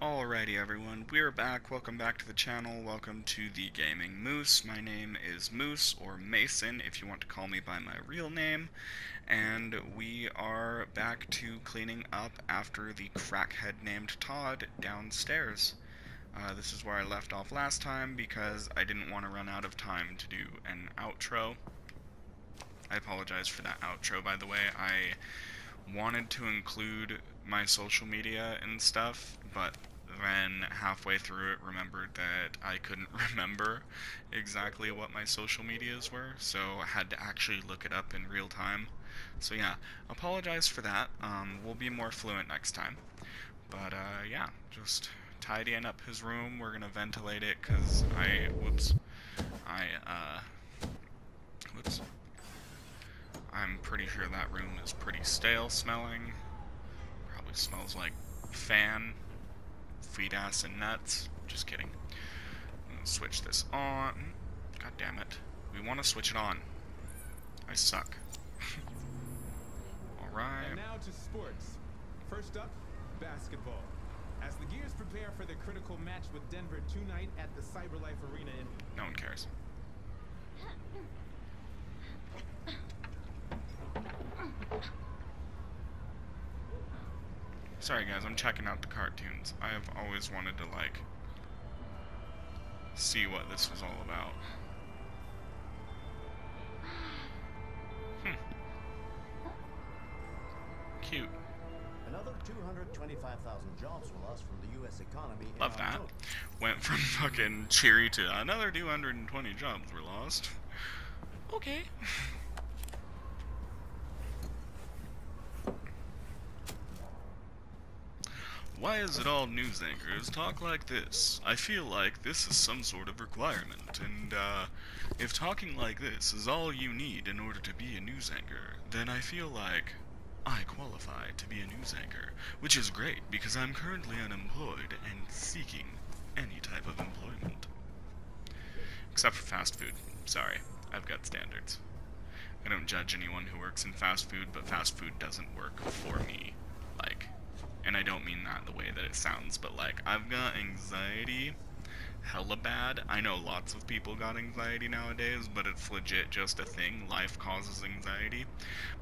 Alrighty everyone, we're back. Welcome back to the channel. Welcome to the Gaming Moose. My name is Moose, or Mason if you want to call me by my real name. And we are back to cleaning up after the crackhead named Todd downstairs. Uh, this is where I left off last time because I didn't want to run out of time to do an outro. I apologize for that outro, by the way. I wanted to include my social media and stuff, but then halfway through it remembered that I couldn't remember exactly what my social medias were, so I had to actually look it up in real time. So yeah, apologize for that. Um, we'll be more fluent next time. But uh, yeah, just tidying up his room. We're gonna ventilate it because I, whoops, I, uh, whoops. I'm pretty sure that room is pretty stale smelling. Probably smells like fan feed ass and nuts. Just kidding. switch this on. God damn it. We want to switch it on. I suck. Alright. And now to sports. First up, basketball. As the Gears prepare for the critical match with Denver tonight at the CyberLife Arena in... No one cares. Sorry guys, I'm checking out the cartoons. I have always wanted to, like, see what this was all about. Hmm. Cute. Another 225,000 jobs were lost from the U.S. economy. Love that. Went from fucking cheery to another 220 jobs were lost. Okay. Why is it all news anchors talk like this? I feel like this is some sort of requirement, and, uh, if talking like this is all you need in order to be a news anchor, then I feel like I qualify to be a news anchor, which is great because I'm currently unemployed and seeking any type of employment. Except for fast food. Sorry, I've got standards. I don't judge anyone who works in fast food, but fast food doesn't work for me. And I don't mean that the way that it sounds, but like, I've got anxiety hella bad. I know lots of people got anxiety nowadays, but it's legit just a thing. Life causes anxiety.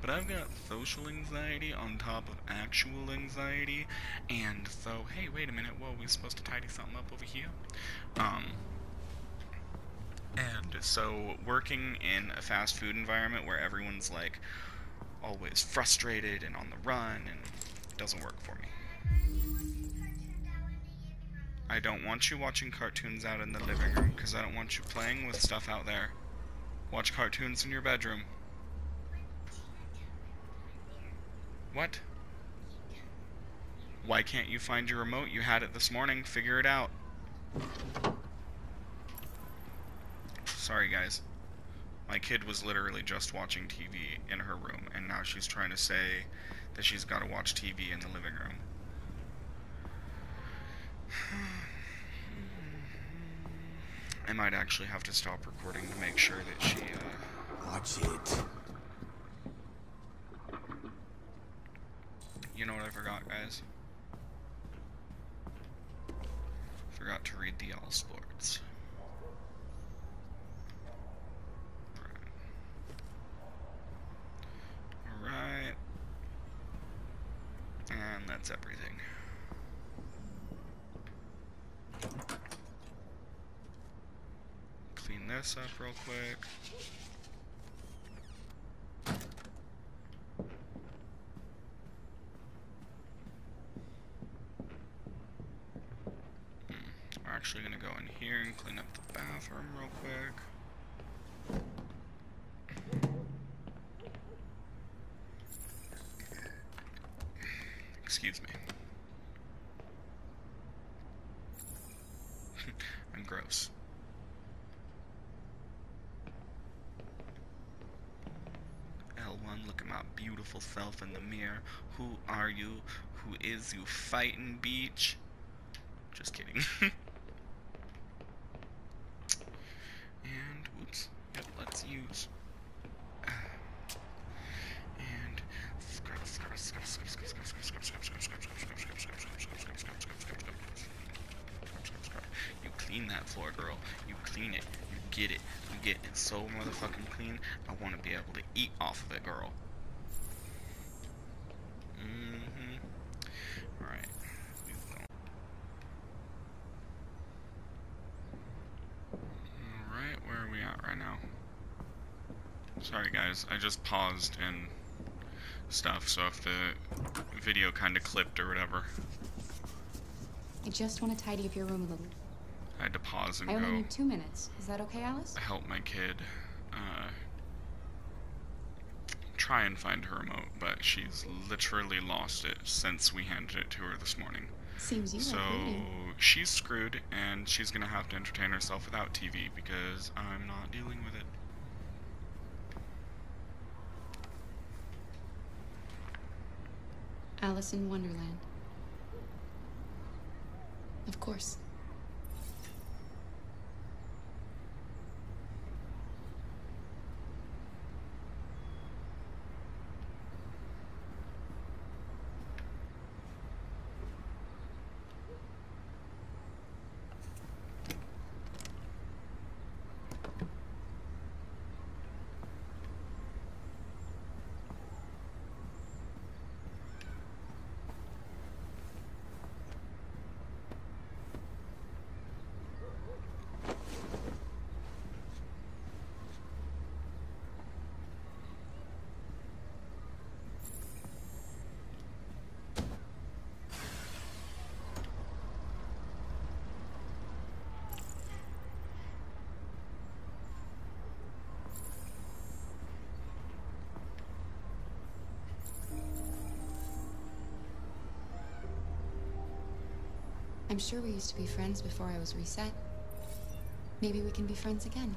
But I've got social anxiety on top of actual anxiety, and so, hey, wait a minute, whoa, we're supposed to tidy something up over here? Um, and so, working in a fast food environment where everyone's like, always frustrated and on the run, and doesn't work for me. I don't want you watching cartoons out in the living room, because I don't want you playing with stuff out there. Watch cartoons in your bedroom. What? Why can't you find your remote? You had it this morning. Figure it out. Sorry, guys. My kid was literally just watching TV in her room, and now she's trying to say that she's got to watch TV in the living room. I might actually have to stop recording to make sure that she, uh... Watch it. You know what I forgot, guys? Forgot to read the All Sports. That's everything. Clean this up real quick. Hmm, we're actually going to go in here and clean up the bathroom real quick. Excuse me. I'm gross. L1, look at my beautiful self in the mirror. Who are you? Who is you fighting beach? Just kidding. and, whoops, yep, let's use clean that floor, girl. You clean it. You get it. You get it so motherfucking clean. I want to be able to eat off of it, girl. Mm-hmm. Alright. Alright, where are we at right now? Sorry guys, I just paused and stuff, so if the video kind of clipped or whatever, I just want to tidy up your room a little. I had to pause and I go only need two minutes. Is that okay, Alice? I help my kid uh, try and find her remote, but she's literally lost it since we handed it to her this morning. Seems you So she's screwed, and she's gonna have to entertain herself without TV because I'm not dealing with it. Alice in Wonderland. Of course. I'm sure we used to be friends before I was reset. Maybe we can be friends again.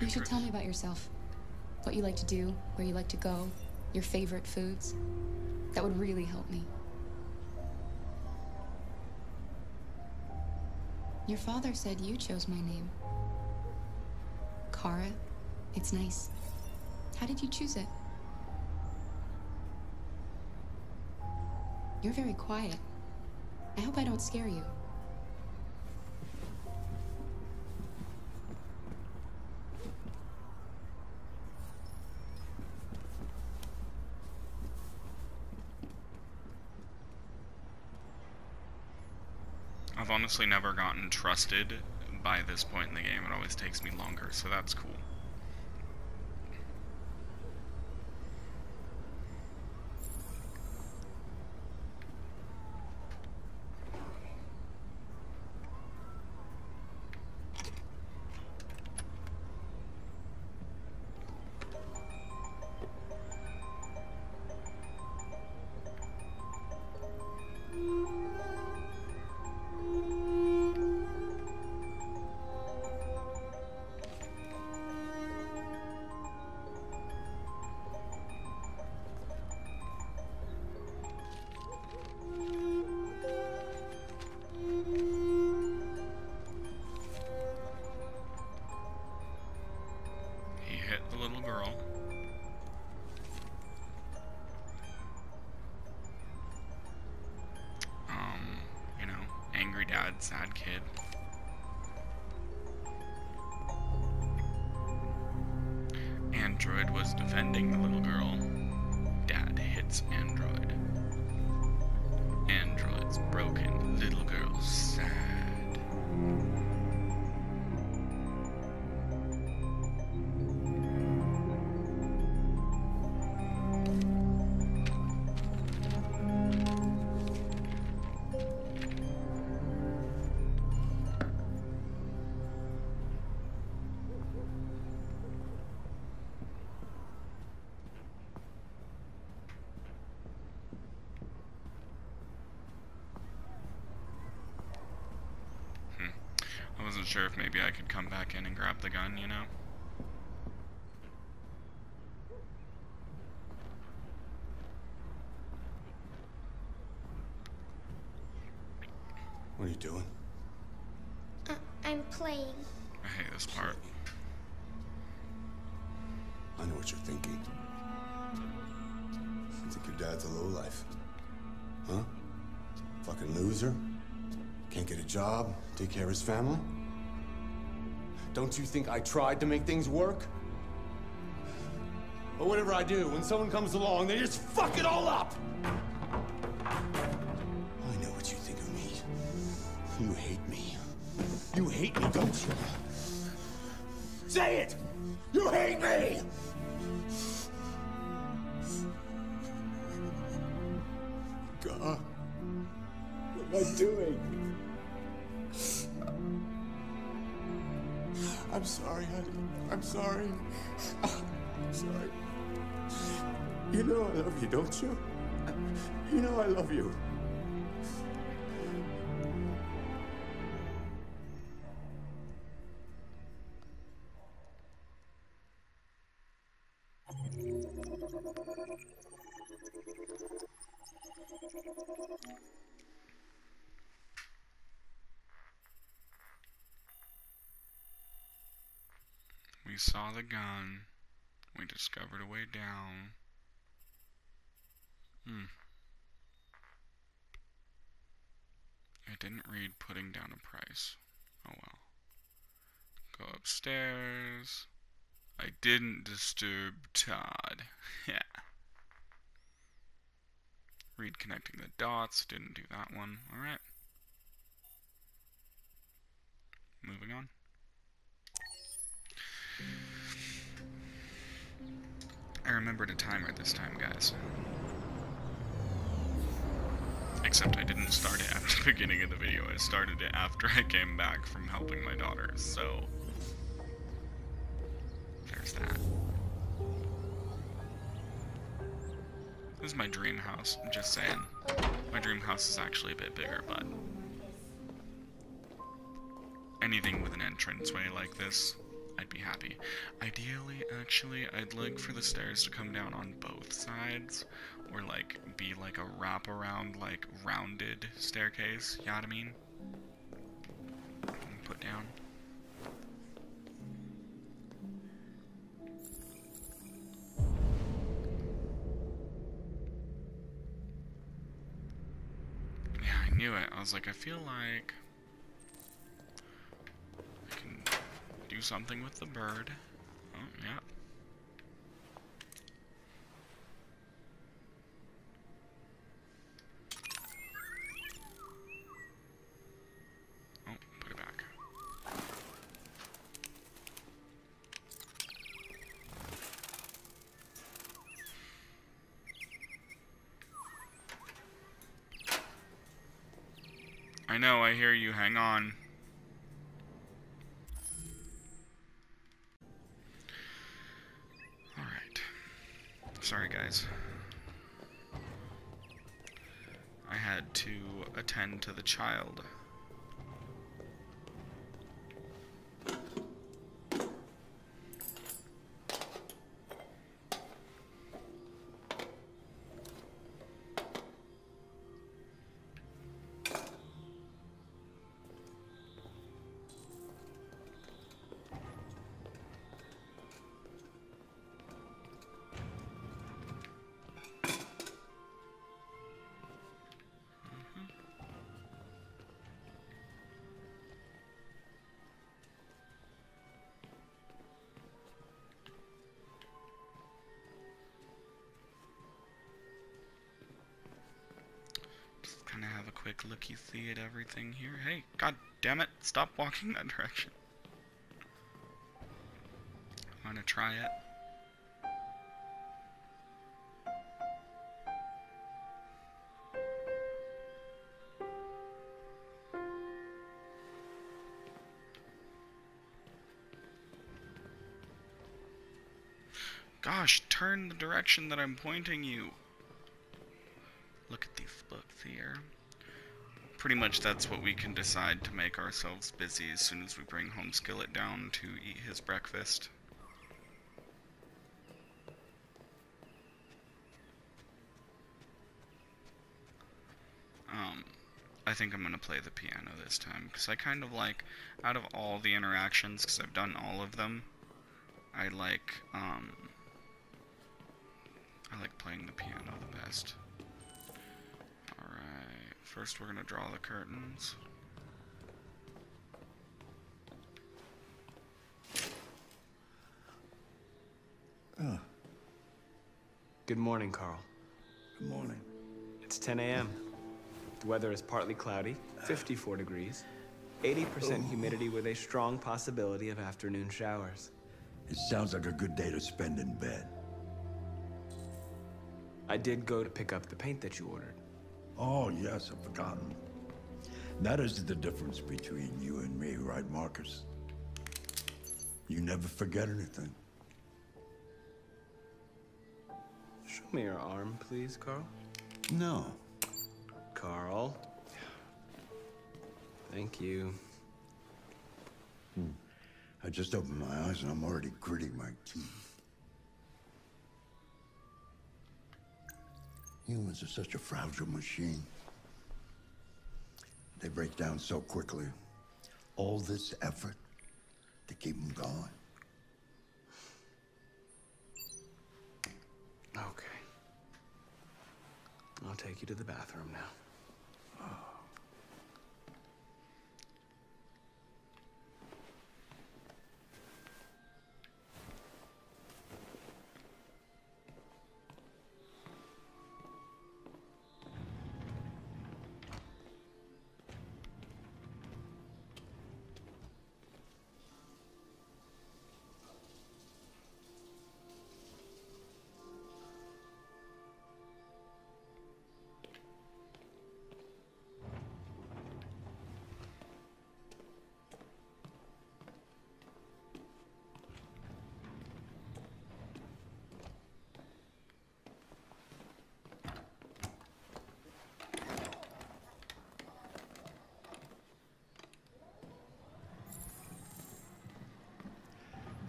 You should tell me about yourself. What you like to do, where you like to go, your favorite foods. That would really help me. Your father said you chose my name. Kara. It's nice. How did you choose it? You're very quiet. I hope I don't scare you. I've honestly never gotten trusted by this point in the game. It always takes me longer, so that's cool. Sad kid. Wasn't sure if maybe I could come back in and grab the gun, you know? What are you doing? Uh, I'm playing. I hate this part. I know what you're thinking. You think your dad's a lowlife. Huh? Fucking loser? Can't get a job, take care of his family? Don't you think I tried to make things work? But whatever I do, when someone comes along, they just fuck it all up! I know what you think of me. You hate me. You hate me, don't you? Say it! You hate me! God. What am I doing? I'm sorry, honey. I'm sorry. I'm sorry. You know I love you, don't you? You know I love you. We saw the gun. We discovered a way down. Hmm. I didn't read putting down a price. Oh well. Go upstairs. I didn't disturb Todd. yeah. Read connecting the dots. Didn't do that one. Alright. Moving on. I remembered a timer this time, guys. Except I didn't start it at the beginning of the video, I started it after I came back from helping my daughters, so... There's that. This is my dream house, I'm just saying. My dream house is actually a bit bigger, but... Anything with an entranceway like this, I'd be happy. Ideally, actually, I'd like for the stairs to come down on both sides, or like be like a wraparound, like rounded staircase. You know what I mean? Put down. Yeah, I knew it. I was like, I feel like something with the bird. Oh, yeah. Oh. I know, I hear you. Hang on. Alright. Sorry, guys. I had to attend to the child. Quick looky see at everything here. Hey, god damn it, stop walking that direction. Wanna try it? Gosh, turn the direction that I'm pointing you. Pretty much that's what we can decide to make ourselves busy as soon as we bring home Skillet down to eat his breakfast. Um, I think I'm going to play the piano this time, because I kind of like, out of all the interactions, because I've done all of them, I like, um, I like playing the piano the best. Alright, First, we're gonna draw the curtains. Good morning, Carl. Good morning. It's 10 a.m. The weather is partly cloudy, 54 degrees, 80% humidity with a strong possibility of afternoon showers. It sounds like a good day to spend in bed. I did go to pick up the paint that you ordered. Oh, yes, I've forgotten. That is the difference between you and me, right, Markus? You never forget anything. Show me your arm, please, Carl. No. Carl. Thank you. Hmm. I just opened my eyes and I'm already gritting my teeth. Humans are such a fragile machine. They break down so quickly. All this effort to keep them going. Okay. I'll take you to the bathroom now.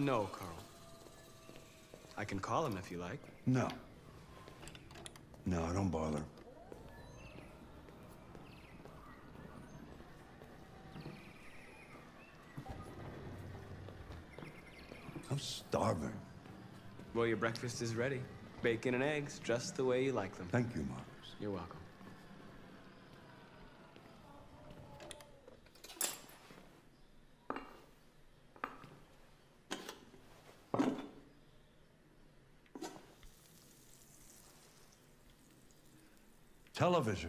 No, Carl. I can call him if you like. No. No, don't bother. I'm starving. Well, your breakfast is ready. Bacon and eggs, just the way you like them. Thank you, Markus. You're welcome. Television. Tensions continue to rise on the Arctic since Russia unilaterally declared the region part of its national territory. Several Russian warships have taken position in the Barents Sea since Saturday, and the Russian flag now flies over the ice.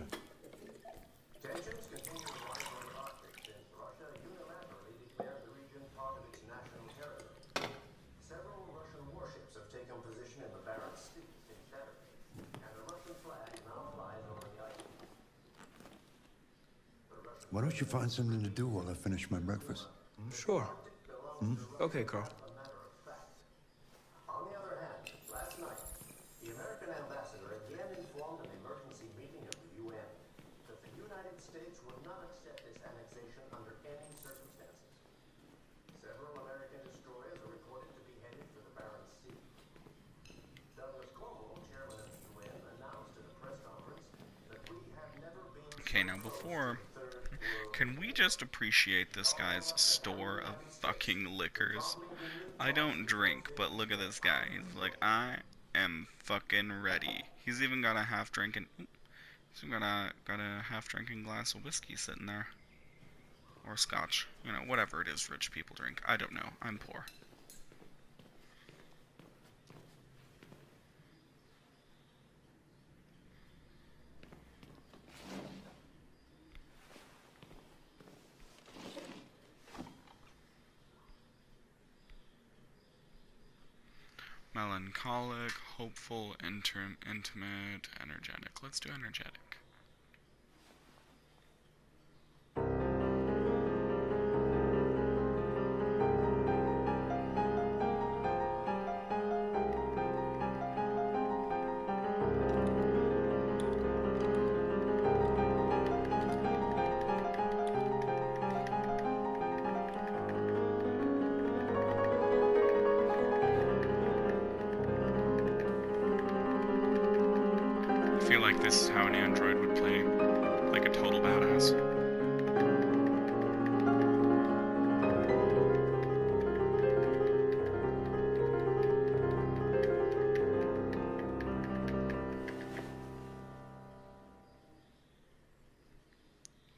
Why don't you find something to do while I finish my breakfast? Sure. Hmm? Okay, Carl. On the other hand, last night, the American ambassador again informed an emergency meeting of the UN that the United States would not accept this annexation under any circumstances. Several American destroyers are reported to be headed for the Barents Sea. Douglas Cornwall, chairman of the UN, announced in a press conference that we have never been Okay, now before, can we just appreciate this guy's store of fucking liquors? I don't drink, but look at this guy. He's like, I am fucking ready. He's even got a half drinking. He's even got a got a half drinking glass of whiskey sitting there, or scotch. You know, whatever it is rich people drink. I don't know. I'm poor. Melancholic, hopeful, intimate, energetic. Let's do energetic.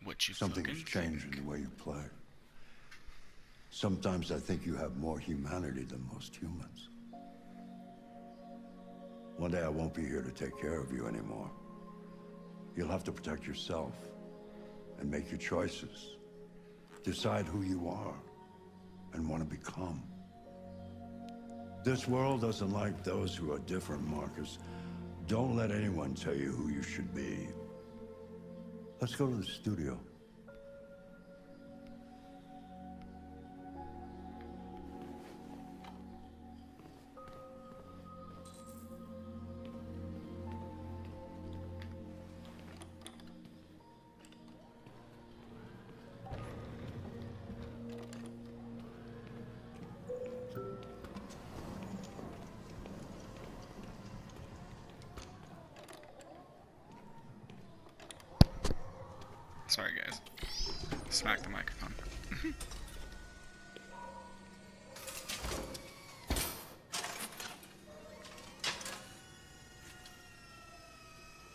What you Something fucking has changed in the way you play. Sometimes I think you have more humanity than most humans. One day I won't be here to take care of you anymore. You'll have to protect yourself and make your choices. Decide who you are and want to become. This world doesn't like those who are different, Markus. Don't let anyone tell you who you should be. Let's go to the studio. Smack the microphone.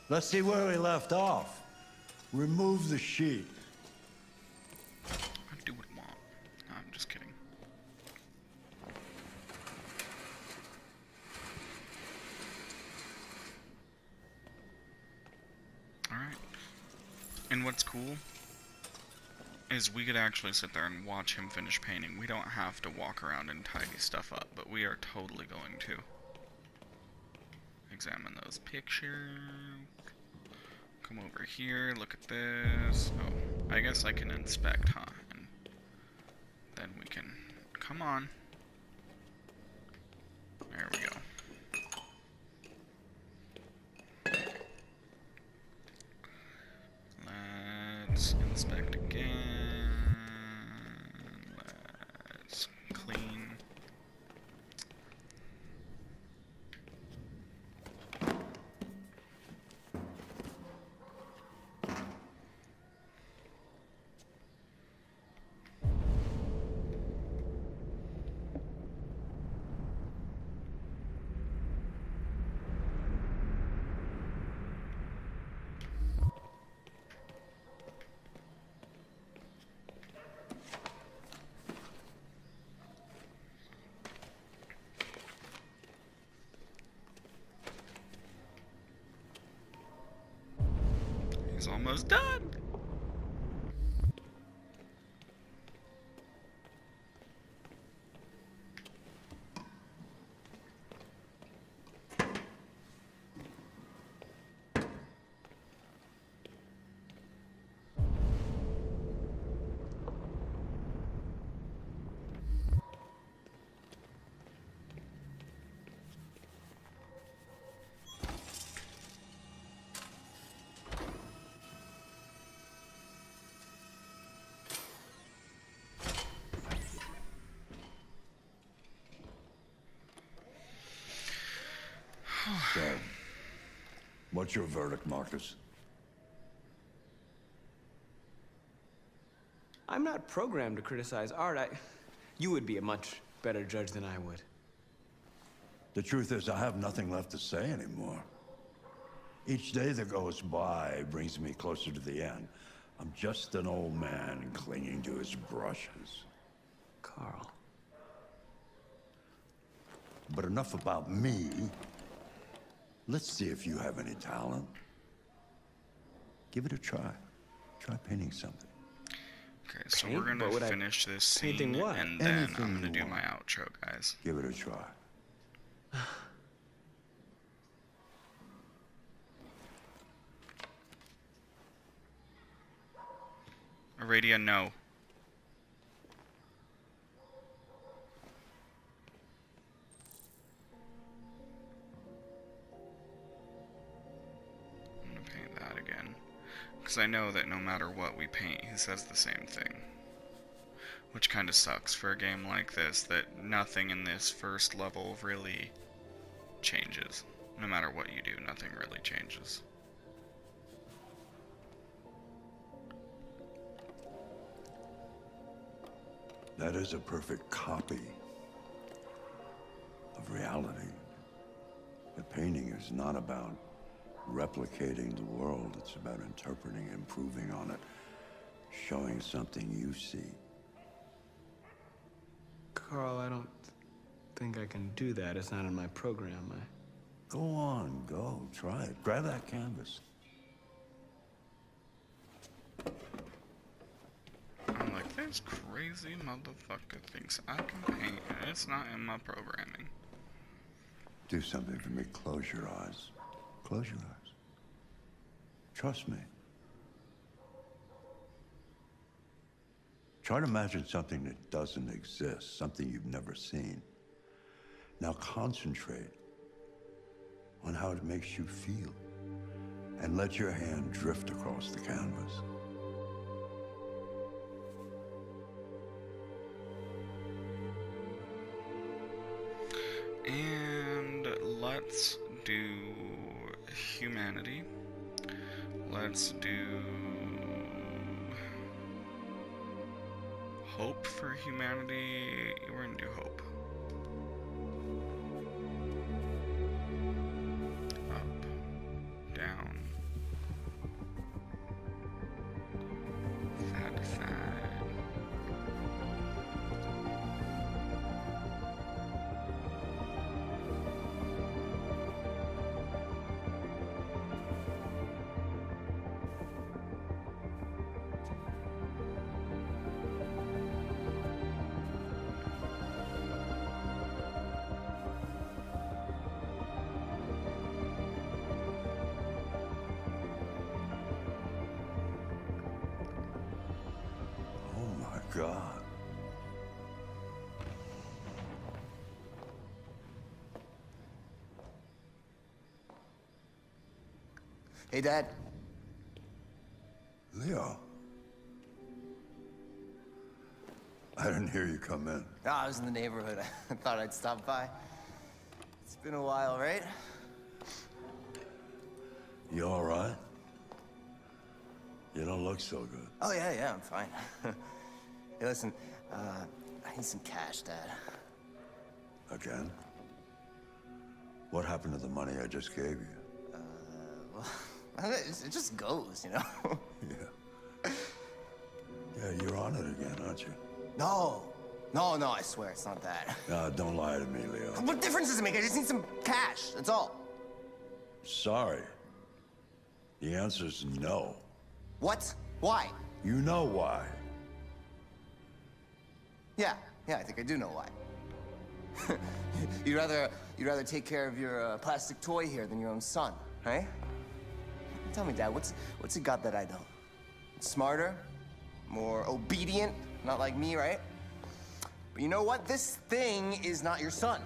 Let's see where we left off. Remove the sheet. I do what I want. No, I'm just kidding. Alright. And what's cool is we could actually sit there and watch him finish painting. We don't have to walk around and tidy stuff up, but we are totally going to. Examine those pictures. Come over here, look at this. Oh, I guess I can inspect, huh? And then we can... Come on. There we go. Let's inspect again. Let's clean. He's almost done. So, what's your verdict, Markus? I'm not programmed to criticize art. I... You would be a much better judge than I would. The truth is, I have nothing left to say anymore. Each day that goes by brings me closer to the end. I'm just an old man clinging to his brushes. Carl. But enough about me. Let's see if you have any talent. Give it a try. Try painting something. Okay, so Paint? we're gonna What would I- finish this scene, painting what? and then Anything I'm gonna do want. my outro, guys. Give it a try. Aradia, no. Because I know that no matter what we paint, he says the same thing. Which kind of sucks for a game like this, that nothing in this first level really changes. No matter what you do, nothing really changes. That is a perfect copy of reality. The painting is not about replicating the world. It's about interpreting, improving on it, showing something you see. Carl, I don't think I can do that. It's not in my program. I... Go on, go, try it. Grab that canvas. I'm like, this crazy motherfucker thinks I can paint, and it's not in my programming. Do something for me. Close your eyes. Close your eyes. Trust me. Try to imagine something that doesn't exist, something you've never seen. Now concentrate on how it makes you feel and let your hand drift across the canvas. And let's Let's do hope for humanity. We're gonna do hope. God. Hey, Dad. Leo. I didn't hear you come in. Oh, I was in the neighborhood. I thought I'd stop by. It's been a while, right? You all right? You don't look so good. Oh, yeah, yeah, I'm fine. hey, listen, uh, I need some cash, Dad. Again? What happened to the money I just gave you? Uh, Well, it just goes, you know? Yeah. Yeah, you're on it again, aren't you? no, no, no, I swear, it's not that. No, don't lie to me, Leo. What difference does it make? I just need some cash, that's all. Sorry. The answer's no. What? Why? You know why. Yeah, yeah, I think I do know why. you'd rather you'd rather take care of your uh, plastic toy here than your own son, right? Tell me, Dad, what's what's he got that I don't? Smarter, more obedient, not like me, right? But you know what? This thing is not your son.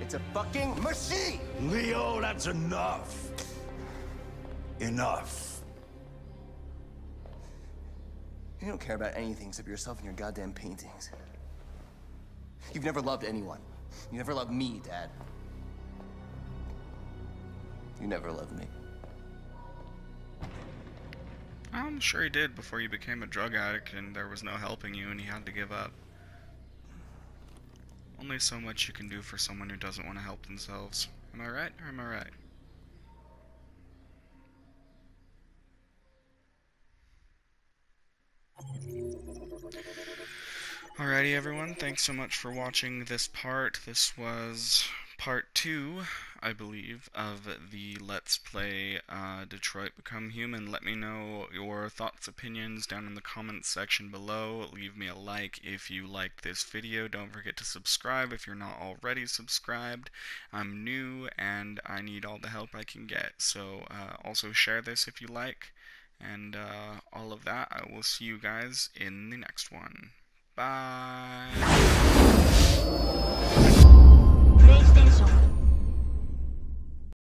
It's a fucking machine. Leo, that's enough. Enough. You don't care about anything except yourself and your goddamn paintings. You've never loved anyone. You never loved me, Dad. You never loved me. I'm sure he did before you became a drug addict and there was no helping you and he had to give up. Only so much you can do for someone who doesn't want to help themselves. Am I right or am I right? Alrighty everyone, thanks so much for watching this part. This was part two, I believe, of the Let's Play uh, Detroit Become Human. Let me know your thoughts, opinions down in the comments section below. Leave me a like if you liked this video. Don't forget to subscribe if you're not already subscribed. I'm new and I need all the help I can get. So uh, also share this if you like and uh, all of that. I will see you guys in the next one. Bye!